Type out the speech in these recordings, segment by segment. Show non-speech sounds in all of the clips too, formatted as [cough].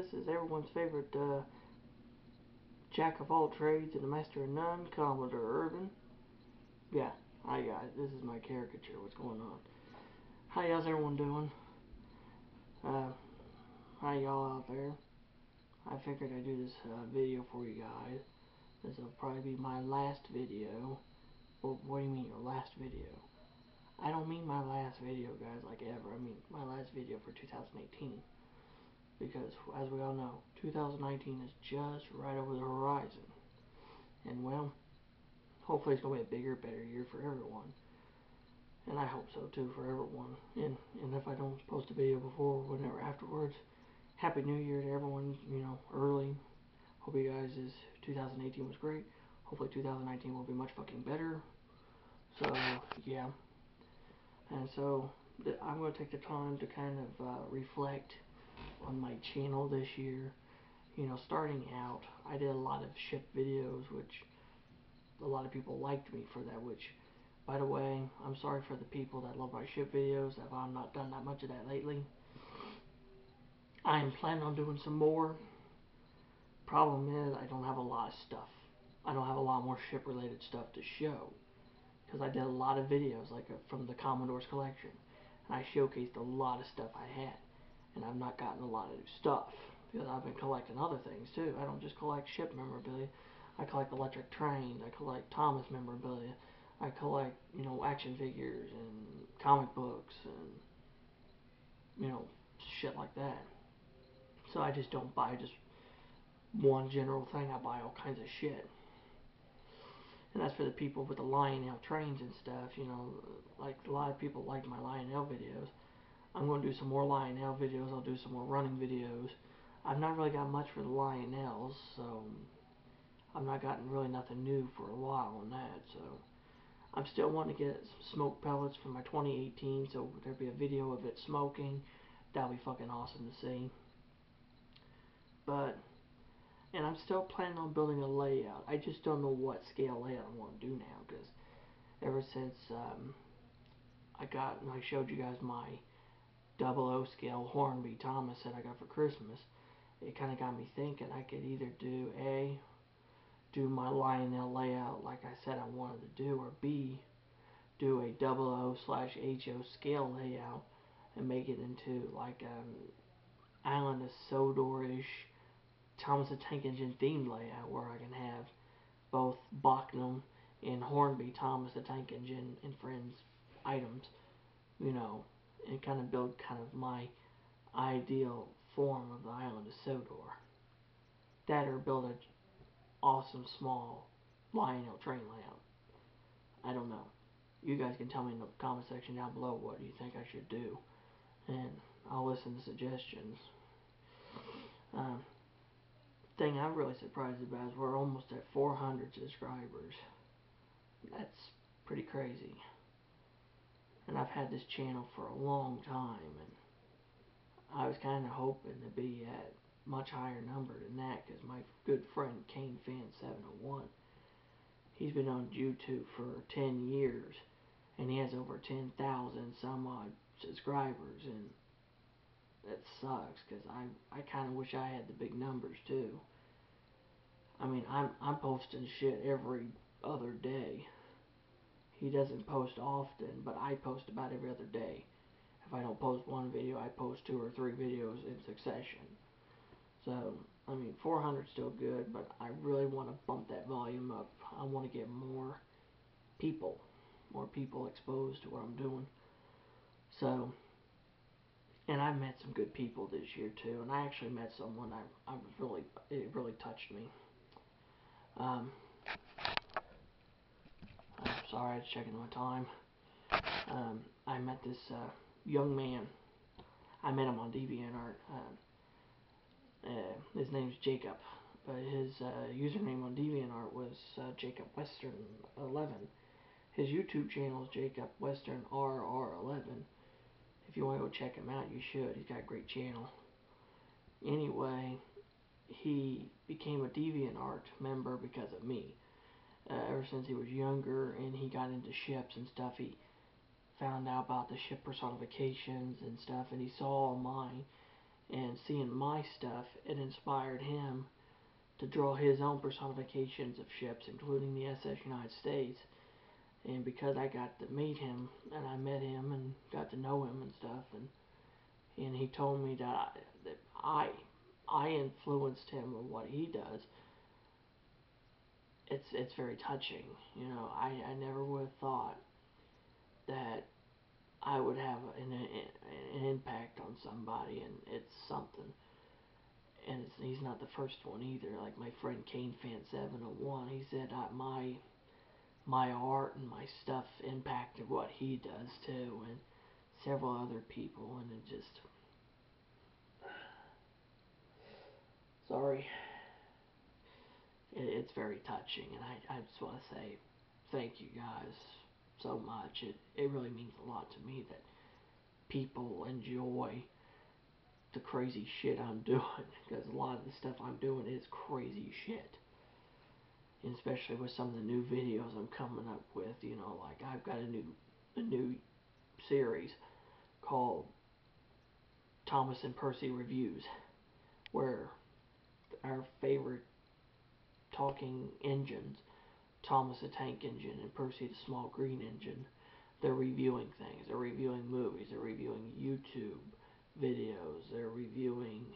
This is everyone's favorite uh, jack of all trades and a master of none, Commodore Urban. Yeah, hi guys, this is my caricature. What's going on? How y'all's everyone doing? Uh, how y'all out there? I figured I'd do this uh, video for you guys. This will probably be my last video. Well, what do you mean your last video? I don't mean my last video, guys, like ever. I mean my last video for 2018. Because, as we all know, 2019 is just right over the horizon. And, well, hopefully it's going to be a bigger, better year for everyone. And I hope so, too, for everyone. And, and if I don't post a video before, whenever afterwards, Happy New Year to everyone, you know, early. Hope you guys' 2018 was great. Hopefully 2019 will be much fucking better. So, yeah. And so, I'm going to take the time to kind of uh, reflect on my channel this year. You know, starting out, I did a lot of ship videos, which a lot of people liked me for that, which, by the way, I'm sorry for the people that love my ship videos, I've not done that much of that lately. I am planning on doing some more. Problem is, I don't have a lot of stuff. I don't have a lot more ship related stuff to show. Because I did a lot of videos, like uh, from the Commodore's collection. And I showcased a lot of stuff I had and I've not gotten a lot of new stuff because I've been collecting other things too. I don't just collect ship memorabilia. I collect electric trains. I collect Thomas memorabilia. I collect, you know, action figures and comic books and, you know, shit like that. So I just don't buy just one general thing. I buy all kinds of shit. And that's for the people with the Lionel trains and stuff, you know, like a lot of people like my Lionel videos. I'm going to do some more Lionel videos. I'll do some more running videos. I've not really got much for the Lionels, so I've not gotten really nothing new for a while on that. So I'm still wanting to get some smoke pellets for my 2018, so there'll be a video of it smoking. That'll be fucking awesome to see. But, and I'm still planning on building a layout. I just don't know what scale layout I want to do now, because ever since um, I got, and I showed you guys my double O scale Hornby Thomas that I got for Christmas, it kind of got me thinking I could either do A, do my Lionel layout like I said I wanted to do, or B, do a double O slash HO scale layout and make it into like um, Island of Sodor-ish Thomas the Tank Engine themed layout where I can have both Bachmann and Hornby Thomas the Tank Engine and Friends items, you know, and kind of build kind of my ideal form of the island of Sodor. That or build an awesome small Lionel train layout. I don't know. You guys can tell me in the comment section down below what you think I should do. And I'll listen to suggestions. Um, thing I'm really surprised about is we're almost at 400 subscribers. That's pretty crazy and I've had this channel for a long time and I was kind of hoping to be at much higher number than that because my good friend Kane Fan 701 he's been on YouTube for 10 years and he has over 10,000 some odd subscribers and that sucks because I, I kind of wish I had the big numbers too. I mean, I'm, I'm posting shit every other day. He doesn't post often, but I post about every other day. If I don't post one video, I post two or three videos in succession. So, I mean, 400 is still good, but I really want to bump that volume up. I want to get more people, more people exposed to what I'm doing. So, and I've met some good people this year too, and I actually met someone I, I was really, it really touched me. Um, Sorry, I was checking my time. Um, I met this uh, young man. I met him on DeviantArt. Uh, uh, his name's Jacob, but his uh, username on DeviantArt was uh, Jacob Western 11. His YouTube channel is Jacob Western RR11. If you want to go check him out, you should. He's got a great channel. Anyway, he became a DeviantArt member because of me uh, ever since he was younger and he got into ships and stuff. He found out about the ship personifications and stuff and he saw mine and seeing my stuff, it inspired him to draw his own personifications of ships, including the SS United States. And because I got to meet him, and I met him and got to know him and stuff, and and he told me that I, that I I influenced him with what he does. It's it's very touching, you know. I I never would have thought that I would have an, an impact on somebody, and it's something. And it's, he's not the first one either. Like my friend Kane Fan Seven Hundred One, he said uh, my my art and my stuff impacted what he does too, and several other people, and it just [sighs] sorry. It, it's very touching, and I I just want to say thank you guys so much. It it really means a lot to me that people enjoy the crazy shit I'm [laughs] doing because a lot of the stuff I'm doing is crazy shit. And especially with some of the new videos I'm coming up with, you know, like I've got a new a new series called Thomas and Percy Reviews where our favorite talking engines Thomas the Tank Engine and Percy the Small Green Engine. They're reviewing things. They're reviewing movies. They're reviewing YouTube videos. They're reviewing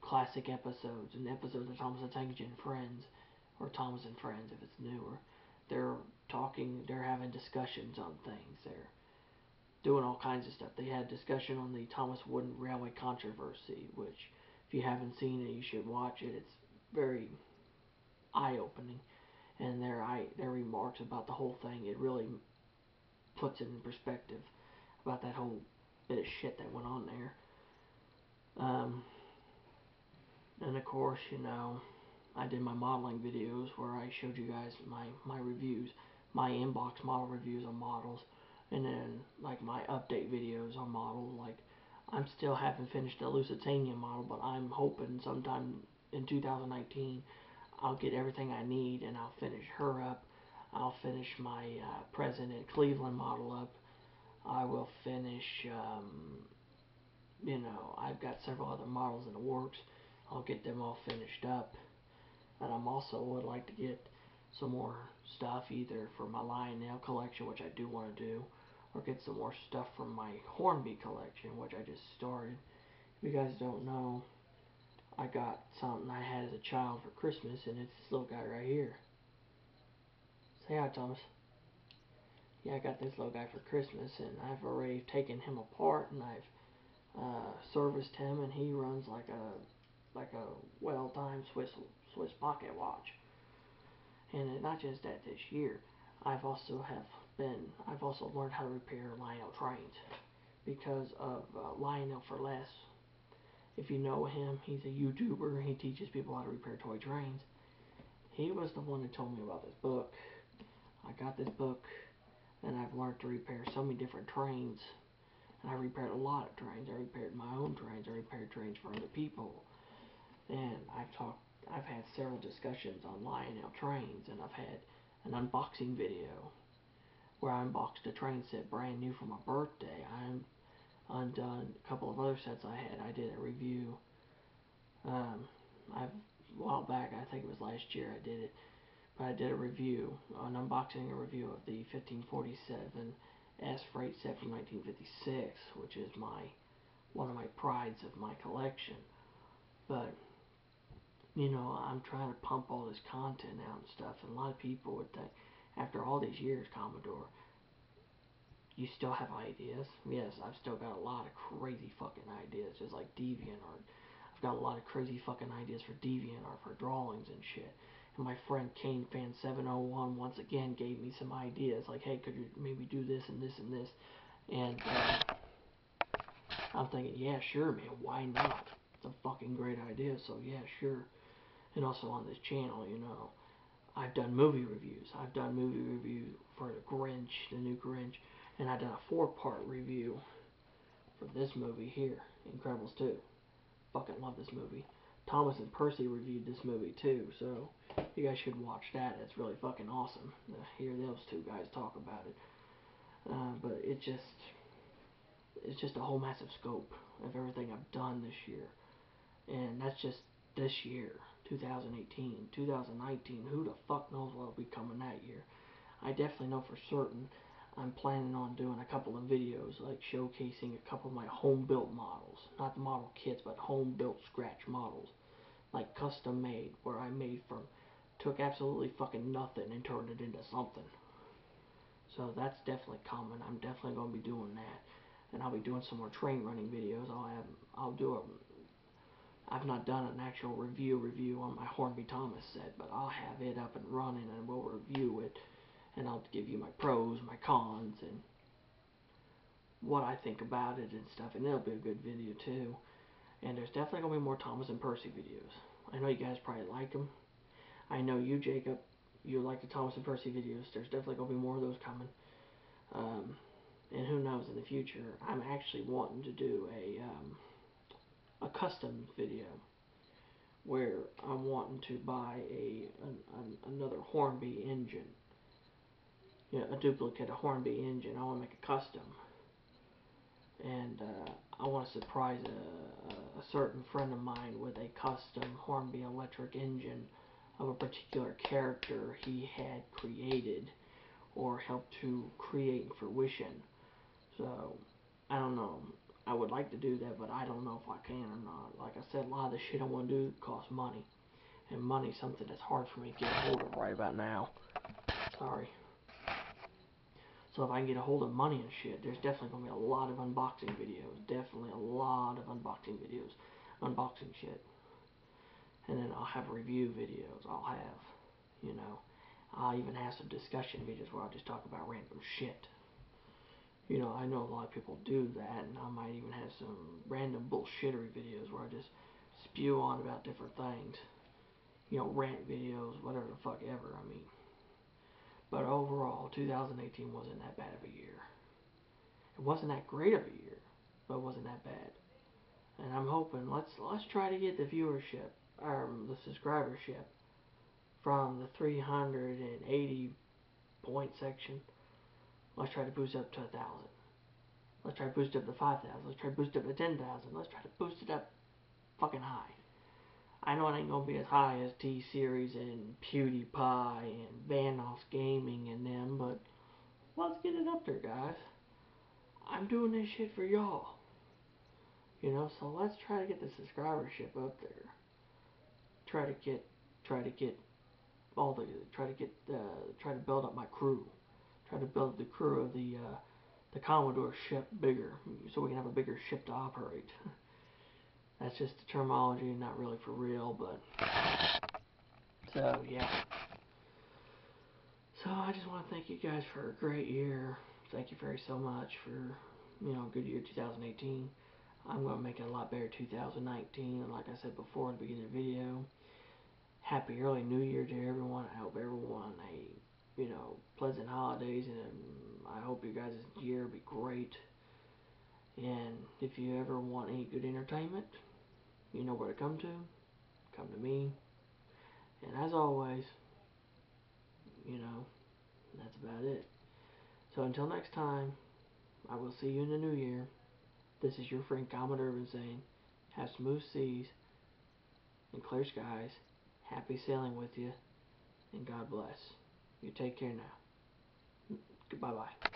classic episodes and episodes of Thomas the Tank Engine Friends or Thomas and Friends if it's newer. They're talking. They're having discussions on things. They're doing all kinds of stuff. They had discussion on the Thomas Wooden Railway controversy, which if you haven't seen it, you should watch it. It's very eye-opening and their their remarks about the whole thing, it really puts it in perspective about that whole bit of shit that went on there. Um, and of course, you know, I did my modeling videos where I showed you guys my, my reviews, my inbox model reviews on models, and then like my update videos on models. Like I'm still haven't finished the Lusitania model, but I'm hoping sometime in 2019 I'll get everything I need and I'll finish her up. I'll finish my uh, President Cleveland model up. I will finish, um, you know, I've got several other models in the works. I'll get them all finished up. And I'm also would like to get some more stuff either for my Lionel collection, which I do want to do, or get some more stuff from my Hornby collection, which I just started. If you guys don't know, I got something I had as a child for Christmas, and it's this little guy right here. Say hi, Thomas. Yeah, I got this little guy for Christmas, and I've already taken him apart, and I've uh, serviced him, and he runs like a like a well-timed Swiss Swiss pocket watch. And not just that, this year, I've also have been I've also learned how to repair Lionel trains because of uh, Lionel for Less if you know him, he's a YouTuber. He teaches people how to repair toy trains. He was the one who told me about this book. I got this book, and I've learned to repair so many different trains. And I repaired a lot of trains. I repaired my own trains. I repaired trains for other people. And I've talked. I've had several discussions on Lionel trains, and I've had an unboxing video where I unboxed a train set brand new for my birthday. I'm undone a couple of other sets I had. I did a review. Um, I've a while back, I think it was last year, I did it. But I did a review, an unboxing a review of the 1547 S freight set from 1956, which is my one of my prides of my collection. But you know, I'm trying to pump all this content out and stuff, and a lot of people would think, after all these years, Commodore, you still have ideas. Yes, I've still got a lot of crazy fucking ideas, just like DeviantArt. I've got a lot of crazy fucking ideas for DeviantArt for drawings and shit. And my friend Kane Fan 701 once again gave me some ideas, like, hey, could you maybe do this and this and this? And uh, I'm thinking, yeah, sure, man, why not? It's a fucking great idea, so yeah, sure. And also on this channel, you know, I've done movie reviews. I've done movie review for the Grinch, the new Grinch and I did a four-part review for this movie here, Incredibles 2. Fucking love this movie. Thomas and Percy reviewed this movie too, so you guys should watch that. It's really fucking awesome to hear those two guys talk about it. Uh, but it just, it's just a whole massive scope of everything I've done this year, and that's just this year, 2018, 2019. Who the fuck knows what'll be coming that year? I definitely know for certain I'm planning on doing a couple of videos, like showcasing a couple of my home built models, not the model kits, but home built scratch models, like custom made, where I made from took absolutely fucking nothing and turned it into something. So that's definitely coming. I'm definitely going to be doing that and I'll be doing some more train running videos. I'll have I'll do a I've not done an actual review review on my Hornby Thomas set, but I'll have it up and running and we'll review it and I'll give you my pros, my cons and what I think about it and stuff and it'll be a good video too. And there's definitely going to be more Thomas and Percy videos. I know you guys probably like them. I know you, Jacob, you like the Thomas and Percy videos. There's definitely going to be more of those coming. Um, and who knows in the future, I'm actually wanting to do a um, a custom video where I'm wanting to buy a an, an, another Hornby engine, you know, a duplicate a Hornby engine. I want to make a custom, and uh, I want to surprise a, a certain friend of mine with a custom Hornby electric engine of a particular character he had created or helped to create fruition. So, I don't know. I would like to do that, but I don't know if I can or not. Like I said, a lot of the shit I want to do costs money. And money's something that's hard for me to get hold of right about now. Sorry. So if I can get a hold of money and shit, there's definitely going to be a lot of unboxing videos. Definitely a lot of unboxing videos. Unboxing shit. And then I'll have review videos. I'll have, you know, I'll even have some discussion videos where I'll just talk about random shit you know, I know a lot of people do that, and I might even have some random bullshittery videos where I just spew on about different things. You know, rant videos, whatever the fuck ever, I mean. But overall, 2018 wasn't that bad of a year. It wasn't that great of a year, but it wasn't that bad. And I'm hoping let's let's try to get the viewership, or the subscribership, from the 380 point section Let's try to boost up to a thousand. Let's try to boost up to five thousand. Let's try to boost up to ten thousand. Let's try to boost it up fucking high. I know it ain't gonna be as high as T Series and PewDiePie and Vanoss Gaming and them, but let's get it up there, guys. I'm doing this shit for y'all. You know, so let's try to get the subscribership up there. Try to get, try to get all the, try to get, uh, try to build up my crew try to build the crew of the uh, the Commodore ship bigger, so we can have a bigger ship to operate. [laughs] That's just the terminology, not really for real, but so yeah. So I just want to thank you guys for a great year. Thank you very so much for you know good year 2018. I'm going to make it a lot better 2019, and like I said before in the beginning of the video, happy early new year to everyone. I hope everyone a you know, pleasant holidays, and I hope you guys' year be great. And if you ever want any good entertainment, you know where to come to. Come to me. And as always, you know, that's about it. So until next time, I will see you in the new year. This is your friend Commodore Urban saying, have smooth seas and clear skies. Happy sailing with you, and God bless. You take care now. Goodbye bye.